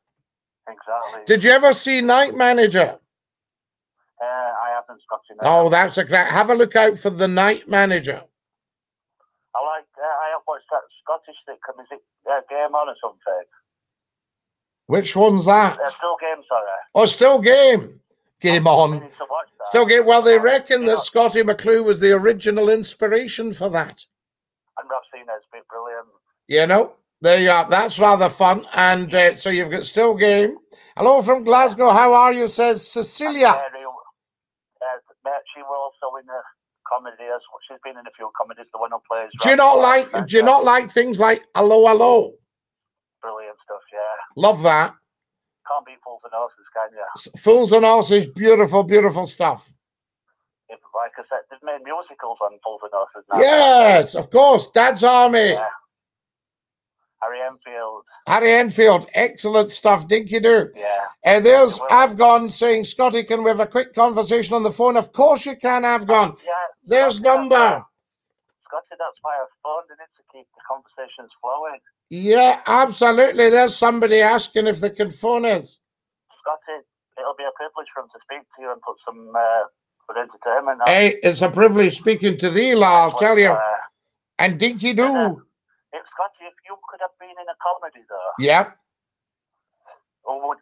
Exactly. Did you ever see Night Manager? uh, I haven't Scotty. no. Oh, that's a great. Have a look out for the Night Manager. I like. Uh, I have watched that Scottish sitcom. Is it uh, Game On or something? Which one's that? Still Game, sorry. Oh, still game. Game on. need to watch that. Still game. Well, they reckon You that Scottie McClue was the original inspiration for that. And it. It's been brilliant. You know? There you are. That's rather fun. And uh, so you've got still game. Hello from Glasgow. How are you? Says Cecilia. Uh, she was also in the comedy. She's been in a few comedies. The one who plays. Do you not like? Do you not like things like hello, hello? Stuff. Yeah. Love that. Can't beat fools and horses, can you? Fools and Horses, beautiful, beautiful stuff. If, like I said, they've made musicals on fools and horses now. Yes, of course. Dad's Army. Yeah. Harry Enfield. Harry Enfield, excellent stuff. Dinky do. Yeah. Uh, there's Avgon saying, Scotty, can we have a quick conversation on the phone? Of course you can, Avgon. Yeah. There's Scotty, number. why- Scotty, that's why I've phoned in it to keep the conversations flowing. Yeah, absolutely. There's somebody asking if they can phone us. Scotty, it'll be a privilege for him to speak to you and put some uh, good entertainment on. Hey, it's a privilege speaking to thee, La, I'll tell you. Uh, And Dinky do. if Scotty, if you could have been in a comedy though, Yep. or would,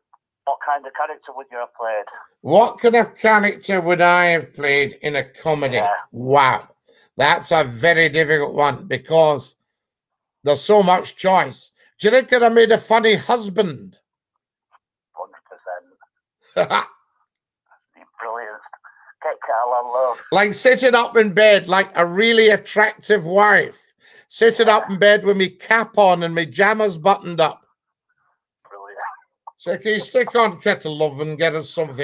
what kind of character would you have played? What kind of character would I have played in a comedy? Yeah. Wow. That's a very difficult one because there's so much choice. Do you think I'd have made a funny husband? Hundred percent, brilliant. Get Carl on love. like sitting up in bed like a really attractive wife, sitting up in bed with me cap on and my jammers buttoned up. Brilliant. So can you stick on kettle love and get us something?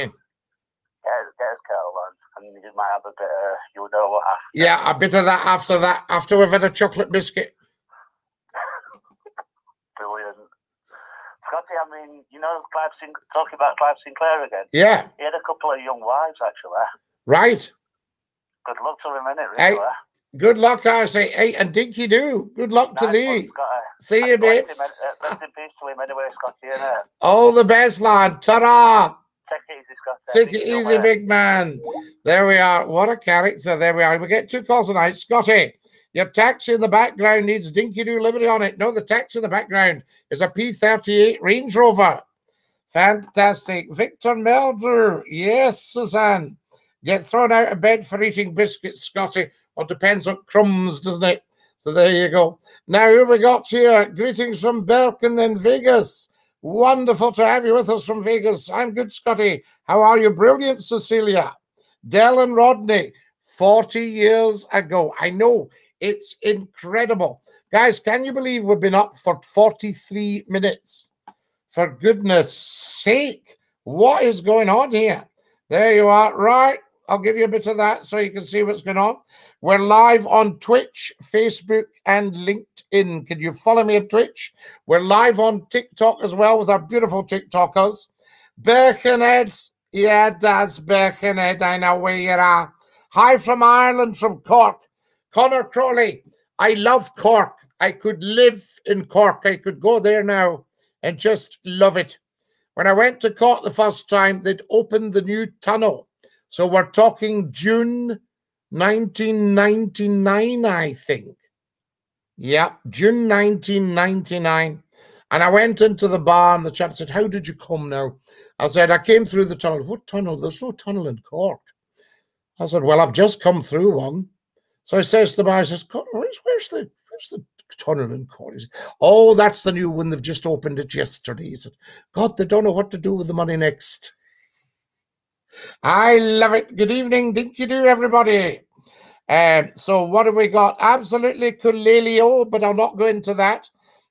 Get, get on, and you might have a bit of you know what. after. Yeah, a bit of that after that, after we've had a chocolate biscuit. Brilliant. Scotty, I mean, you know, Clive Sin- talking about Clive Sinclair again. Yeah, He had a couple of young wives actually. right. Good luck to him, innit, Hey. Good luck, I say. Hey, and Dinky do. Good luck to Nice one, thee. Scotty. See you, Rest in- babes. uh, Rest in peace to him anyway? All the best, lad. Ta-ra. Take it easy, Scotty. Take it easy, big man. There we are. What a character. There we are. We get two calls tonight. Scotty, your taxi in the background needs Dinky Doo livery on it. No, the taxi in the background is a P38 Range Rover. Fantastic. Victor Meldrew. Yes, Suzanne. Get thrown out of bed for eating biscuits, Scotty. Or depends on crumbs, doesn't it? So there you go. Now, who we got here? Greetings from Birkin in Vegas. Wonderful to have you with us from Vegas. I'm good, Scotty. How are you? Brilliant, Cecilia. Del and Rodney, 40 years ago. I know it's incredible. Guys, can you believe we've been up for 43 minutes? For goodness sake, what is going on here? There you are. Right. I'll give you a bit of that so you can see what's going on. We're live on Twitch, Facebook, and LinkedIn. Can you follow me on Twitch? We're live on TikTok as well with our beautiful TikTokers. Birkenhead. Yeah, that's Birkenhead. I know where you are. Hi from Ireland, from Cork. Connor Crowley. I love Cork. I could live in Cork. I could go there now and just love it. When I went to Cork the first time, they'd opened the new tunnel. So we're talking June 1999, I think. Yeah, June 1999. And I went into the bar and the chap said, How did you come now? I said, I came through the tunnel. What tunnel? There's no tunnel in Cork. I said, Well, I've just come through one. So he says to the he says, where's, where's the where's the tunnel in Cork? Said, oh, that's the new one. They've just opened it yesterday. He said, God, they don't know what to do with the money next. I love it. Good evening, dinky do, everybody. Um, so what have we got? Absolutely Coolelio, but I'll not go into that.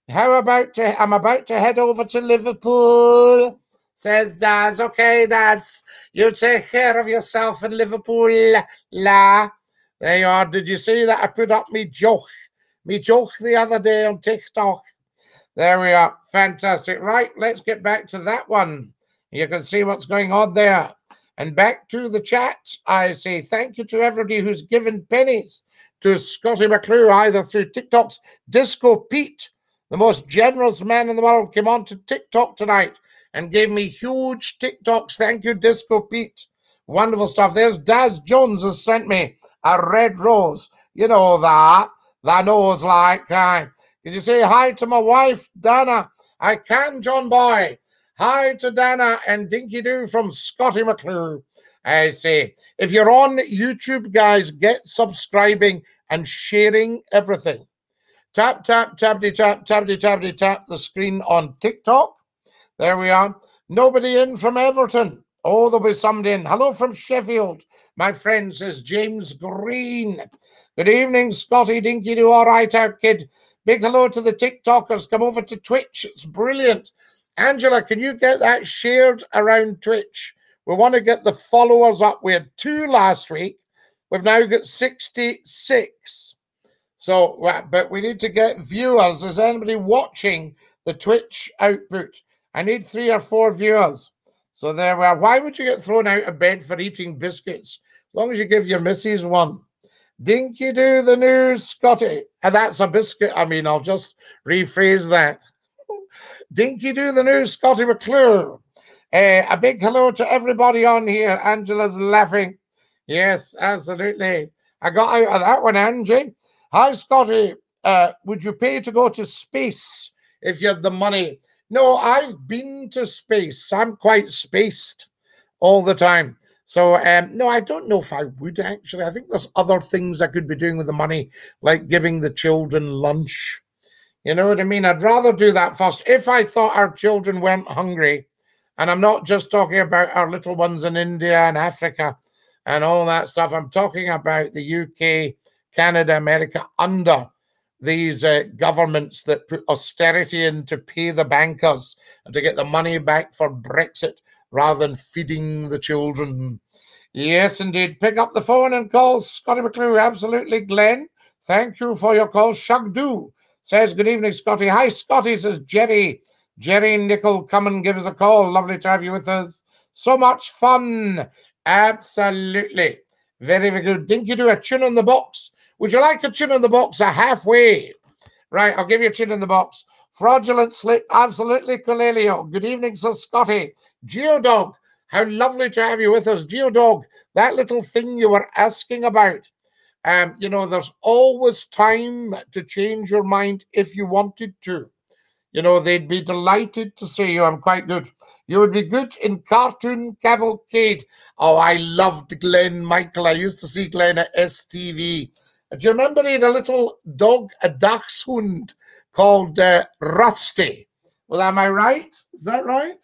How about to, I'm about to head over to Liverpool, says Daz. Okay, Daz, you take care of yourself in Liverpool, la. There you are. Did you see that? I put up me joke, me joke the other day on TikTok. There we are. Fantastic. Right, let's get back to that one. You can see what's going on there. And back to the chat, I say thank you to everybody who's given pennies to Scottie McClue, either through TikTok's Disco Pete, the most generous man in the world, came on to TikTok tonight and gave me huge TikToks. Thank you, Disco Pete. Wonderful stuff. There's Daz Jones has sent me a red rose. You know that. That nose like kind. Can you say hi to my wife, Dana? I can, John Boy. Hi to Dana and Dinky Doo from Scottie McClue. I say, if you're on YouTube, guys, get subscribing and sharing everything. Tap, tap, tappity, tap, tappity, tappity, tap the screen on TikTok. There we are. Nobody in from Everton. Oh, there'll be somebody in. Hello from Sheffield. My friend says James Green. Good evening, Scotty Dinky. Do all right out, kid. Big hello to the TikTokers. Come over to Twitch. It's brilliant. Angela, can you get that shared around Twitch? We want to get the followers up. We had two last week. We've now got 66. So, but we need to get viewers. Is anybody watching the Twitch output? I need three or four viewers. So there we are. Why would you get thrown out of bed for eating biscuits? As long as you give your missus one. Dinky do the news, Scotty. And that's a biscuit. I mean, I'll just rephrase that. Dinky do the news, Scottie McClue. Uh, a big hello to everybody on here. Angela's laughing. Yes, absolutely. I got out of that one, Angie. Hi, Scotty. Uh, would you pay to go to space if you had the money? No, I've been to space. I'm quite spaced all the time. So, um, no, I don't know if I would actually. I think there's other things I could be doing with the money, like giving the children lunch. You know what I mean? I'd rather do that first. If I thought our children weren't hungry, and I'm not just talking about our little ones in India and Africa and all that stuff, I'm talking about the UK Canada, America under these uh, governments that put austerity in to pay the bankers and to get the money back for Brexit rather than feeding the children. Yes, indeed. Pick up the phone and call Scottie McClue. Absolutely, Glenn. Thank you for your call. Shugdu says, Good evening, Scotty. Hi, Scotty, says Jerry. Jerry Nickel, come and give us a call. Lovely to have you with us. So much fun. Absolutely. Very, very good. Dinky do a tune on the box. Would you like a chin in the box? A halfway. Right, I'll give you a chin in the box. Fraudulent slip, absolutely, Colelio. Good evening, Sir Scotty. Geodog, how lovely to have you with us. Geodog, that little thing you were asking about. Um, you know, there's always time to change your mind if you wanted to. You know, they'd be delighted to see you. I'm quite good. You would be good in Cartoon Cavalcade. Oh, I loved Glen Michael. I used to see Glenn at STV. Do you remember he had a little dog, a dachshund called uh, Rusty? Well, am I right? Is that right?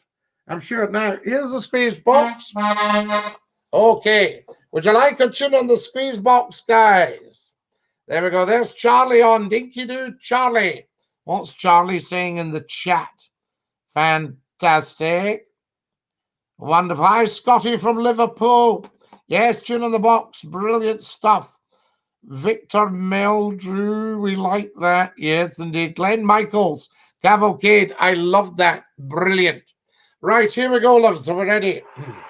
I'm sure. Now, here's the squeeze box. Okay. Would you like a tune on the squeeze box, guys? There we go. There's Charlie on Dinky Doo. Charlie. What's Charlie saying in the chat? Fantastic. Wonderful. Hi, Scotty from Liverpool. Yes, tune on the box. Brilliant stuff. Victor Meldrew, we like that. Yes, indeed. Glen Michaels, Cavalcade. I love that. Brilliant. Right, here we go, love. So we're ready.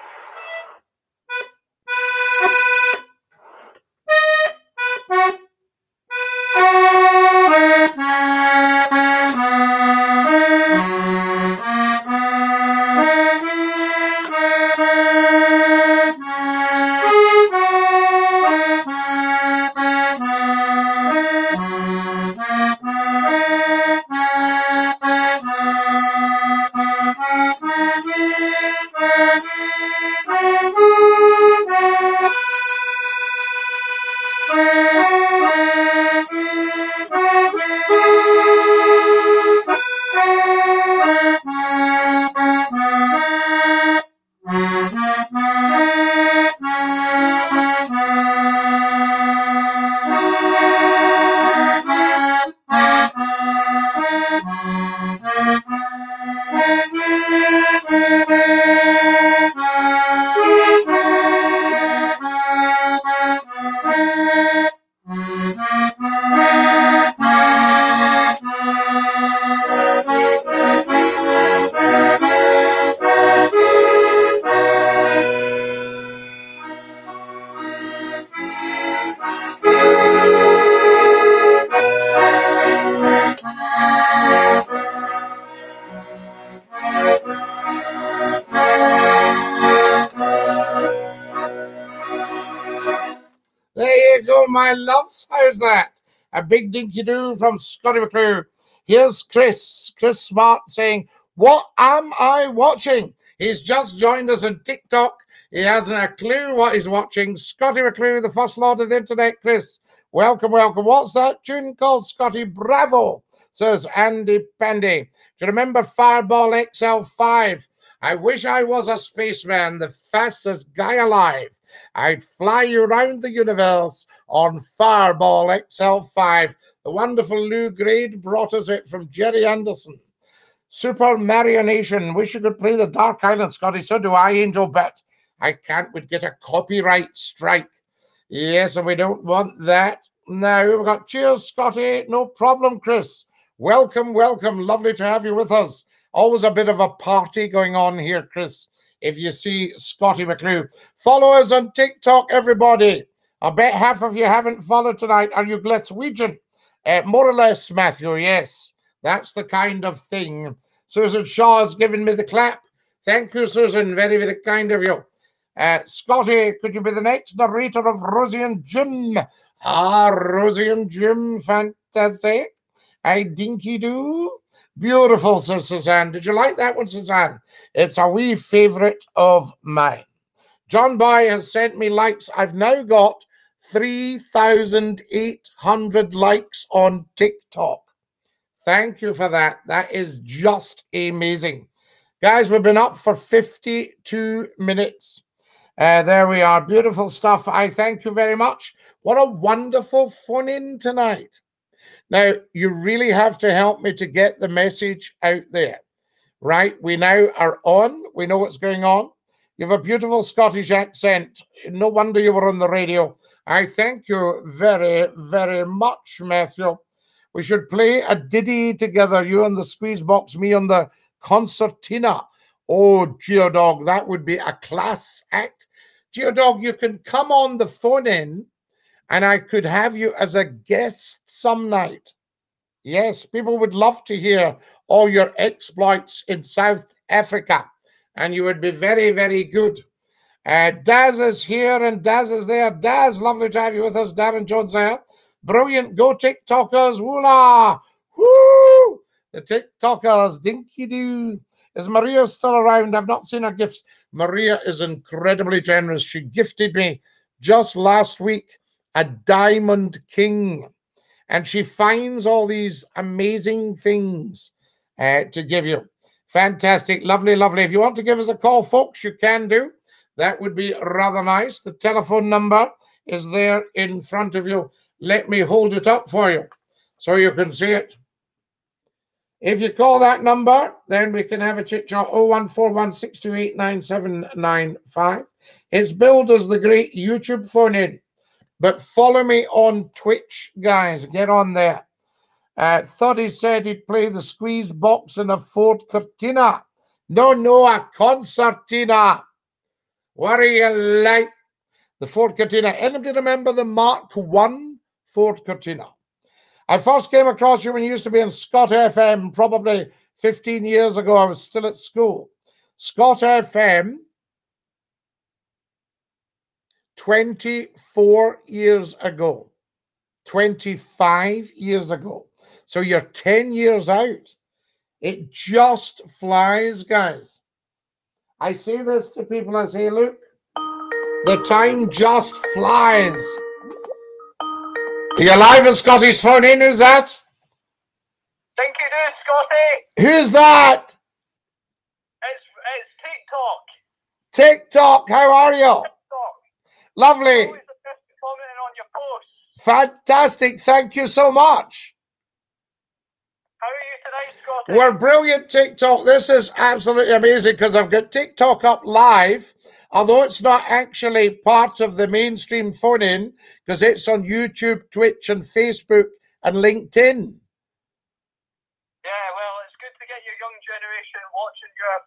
big dinky do from Scottie McClue. Here's Chris, Chris Smart saying, What am I watching? He's just joined us on TikTok. He hasn't a clue what he's watching. Scottie McClue, the first lord of the internet, Chris. Welcome, welcome. What's that tune called, Scotty? Bravo, says Andy Pandy. Do you remember Fireball XL5? I wish I was a spaceman, the fastest guy alive. I'd fly you around the universe on Fireball XL5. The wonderful Lew Grade brought us it from Gerry Anderson. Supermarionation. Wish you could play the Dark Island, Scotty. So do I, Angel Bet. I can't We'd get a copyright strike. Yes, and we don't want that. Now we've got cheers, Scotty. No problem, Chris. Welcome, welcome. Lovely to have you with us. Always a bit of a party going on here, Chris. If you see Scottie McClue, follow us on TikTok, everybody. I bet half of you haven't followed tonight. Are you Glaswegian? Uh, more or less, Matthew. Yes, that's the kind of thing. Susan Shaw has given me the clap. Thank you, Susan. Very, very kind of you. Uh, Scotty, could you be the next narrator of Rosie and Jim? Ah, Rosie and Jim, fantastic. I dinky do. Beautiful, says Suzanne. Did you like that one, Suzanne? It's a wee favourite of mine. John Boy has sent me likes. I've now got 3,800 likes on TikTok. Thank you for that. That is just amazing. Guys, we've been up for 52 minutes. Uh, there we are. Beautiful stuff. I thank you very much. What a wonderful phone in tonight. Now, you really have to help me to get the message out there, right? We now are on. We know what's going on. You have a beautiful Scottish accent. No wonder you were on the radio. I thank you very, very much, Matthew. We should play a ditty together. You on the squeeze box, me on the concertina. Oh, Geodog, that would be a class act. Geodog, you can come on the phone in and I could have you as a guest some night. Yes, people would love to hear all your exploits in South Africa, and you would be very, very good. Uh, Daz is here and Daz is there. Daz, lovely to have you with us. Darren Jones there. Brilliant. Go TikTokers. Woola. Woo! The TikTokers. Dinky doo. Is Maria still around? I've not seen her gifts. Maria is incredibly generous. She gifted me just last week a diamond king, and she finds all these amazing things uh, to give you. Fantastic, lovely, lovely. If you want to give us a call, folks, you can do. That would be rather nice. The telephone number is there in front of you. Let me hold it up for you so you can see it. If you call that number, then we can have a chit chat 01416289795. It's billed as the great YouTube phone in. But follow me on Twitch, guys. Get on there. Uh, thought he said he'd play the squeeze box in a Ford Cortina. No, no, a concertina. What are you like? The Ford Cortina. Anybody remember the Mark One Ford Cortina? I first came across you when you used to be in Scot FM, probably 15 years ago. I was still at school. Scot FM, 24 years ago, 25 years ago. So you're 10 years out. It just flies, guys. I say this to people, I say, look, the time just flies. Are you live at Scotty's phone in? Who's that? Think you do, Scotty? Who's that? It's it's TikTok. TikTok, how are you? Lovely. Always the best commenting on your posts. Fantastic. Thank you so much. How are you today, Scotty? We're brilliant TikTok. This is absolutely amazing because I've got TikTok up live, although it's not actually part of the mainstream phone in because it's on YouTube, Twitch, and Facebook and LinkedIn. Yeah, well, it's good to get your young generation watching your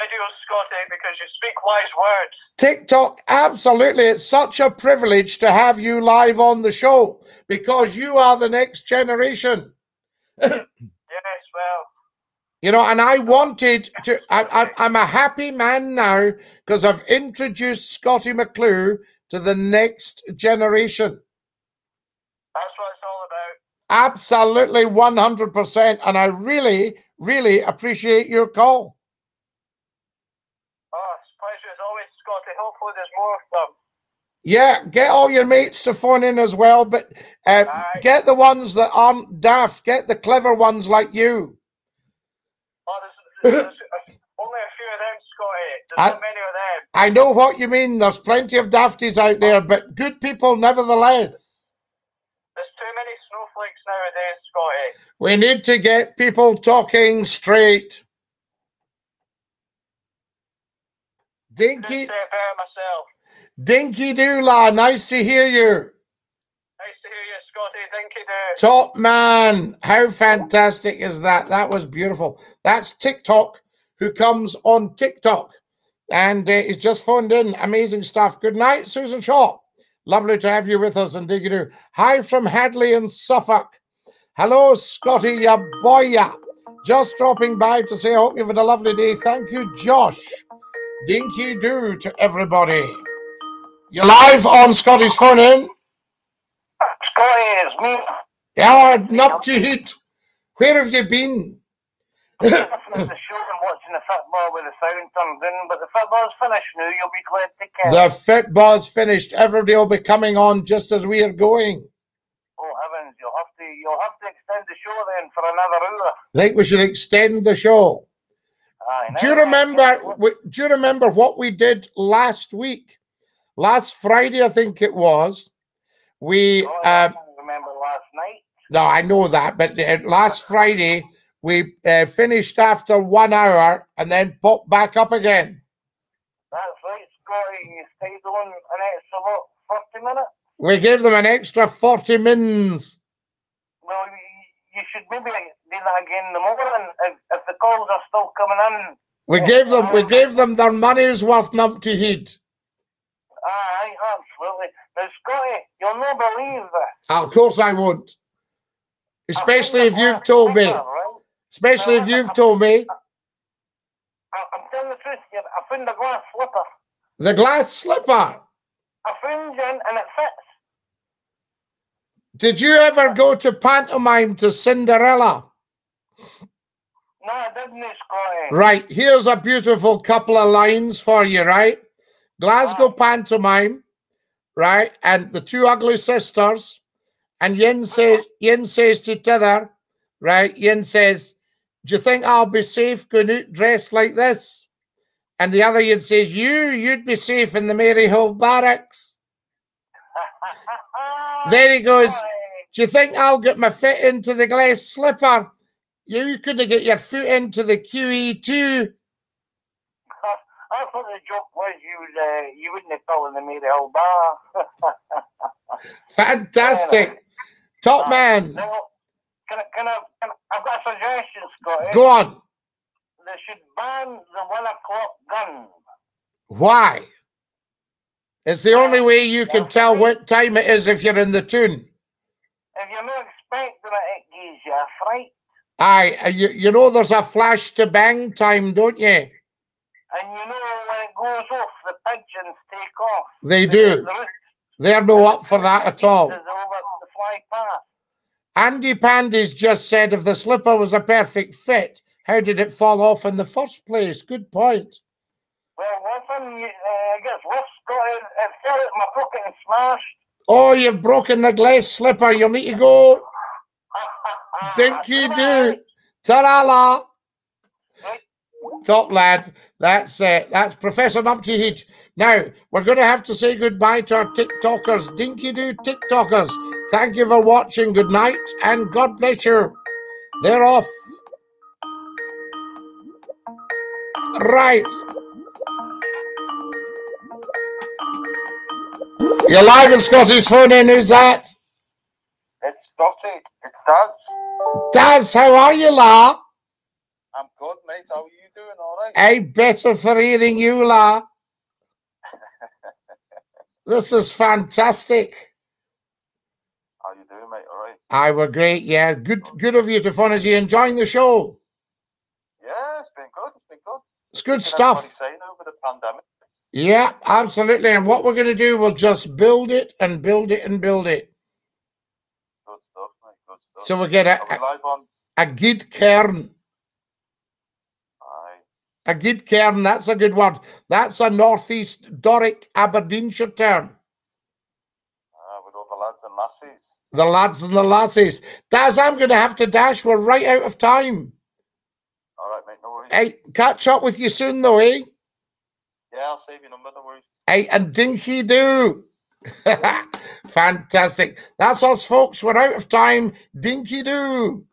videos, Scotty, because you speak wise words. TikTok, absolutely. It's such a privilege to have you live on the show because you are the next generation. Yes, well, You know, and I wanted to, I, I, I'm a happy man now because I've introduced Scottie McClue to the next generation. that's what it's all about. Absolutely 100%. And I really, really appreciate your call. Oh, it's a pleasure as always, Scotty. Hopefully there's more of them. Yeah, get all your mates to phone in as well, but uh, Aye. get the ones that aren't daft. Get the clever ones like you. Oh, there's, there's, there's only a few of them, Scotty. There's I- so many of them. I know what you mean. There's plenty of dafties out there, but good people nevertheless. There's too many snowflakes nowadays, Scotty. We need to get people talking straight. Couldn't Dinky, say it better myself. Dinky Doola, nice to hear you. Nice to hear you, Scotty. You, dude. Top man. How fantastic is that? That was beautiful. That's TikTok who comes on TikTok and uh, he's just phoned in. Amazing stuff. Good night, Susan Shaw. Lovely to have you with us and dig do. Hi from Hadleigh in Suffolk. Hello, Scotty, ya boy. ya. Just dropping by to say I hope you've had a lovely day. Thank you, Josh. Dinky do to everybody. You're live on Scotty's phone in. Scotty, it's me. Yeah, to heat. Where have you been? listening to the show and watching the football with the sound turned in, but the football's finished now. You'll be glad to care. The football's finished. Everybody will be coming on just as we are going. Oh heavens, you'll have to you'll have to extend the show then for another hour. I think we should extend the show. Aye, Do you remember? Do you remember what we did last week? Last Friday, I think it was. We Oh, I um, remember last night. no, I know that, but uh, last Friday we uh, finished after one hour and then popped back up again. That's right, Scotty. You stayed on an extra what, forty minutes. We gave them an extra forty mins. Well, you, you should maybe do that again in the morning if, if the calls are still coming in. We gave them. We gave them their money's worth. Numpty heat. Aye, absolutely. Now, Scotty, you'll not believe this. Ah, of course, I won't. Especially if you've told me. Especially if you've told me I, I'm telling the truth here. I found a glass slipper. the glass slipper. I found one and it fits. Did you ever go to pantomime to Cinderella? No, I didn't, Scotty. Right. Here's a beautiful couple of lines for you. Right. Glasgow pantomime. Right. And the two ugly sisters. And Yin uh-huh. says, Yin says to t'other, right? Yin says, Do you think I'll be safe going out dressed like this? And the other Yin says, You, you'd be safe in the Maryhill barracks. There he goes. Do you think I'll get my foot into the glass slipper? You couldn't get your foot into the E QE2. I thought the joke was you would, uh, you wouldn't have fell in the Maryhill bar. Fantastic. Top man. No, can I, can I, can I, I've got a suggestion, Scotty. Go on. They should ban the one o'clock gun. Why? It's the only way you can tell what time it is if you're in the tune. If you're not expecting it, it gives you a fright. Aye, uh, you, you know there's a flash to bang time, don't you? And you know when it goes off, the pigeons take off. They do. They're no up for that at all. is over the fly past. Andy Pandy's just said if the slipper was a perfect fit, how did it fall off in the first place? Good point. Well, you, uh, I guess worse, Scotty, it fell out my pocket and smashed. Oh, you've broken the glass slipper. You'll need to go. Dinky do. Ta-la-la. Top lad. That's uh, that's Professor Numpty Heat. Now we're going to have to say goodbye to our TikTokers. Dinky do TikTokers. Thank you for watching. Good night and God bless you. They're off. Right. You're live in Scotty's phone in. Who's that? It's Scotty. It's Dad. Daz, how are you, La? I'm good, mate. How are you doing? All right? Better for hearing you, La. This is fantastic. How you doing, mate? All right? I were great, yeah. Good good of you to phone us. You enjoying the show? Yeah, it's been good. It's been good. It's good Keeping stuff. everybody sane over the pandemic. Yeah, absolutely. And what we're going to do, we'll just build it and build it and build it. Good stuff, mate. Good stuff. So we get a, a, a good cairn. A good cairn, that's a good word. That's a northeast Doric Aberdeenshire term. Ah, with all the lads and. The lads and the. Daz, I'm going to have to dash. We're right out of time. All right, mate, no worries. Hey, catch up with you soon, though, eh? Yeah, I'll save you number, no worries. Hey, and dinky do. Fantastic. That's us, folks. We're out of time. Dinky do.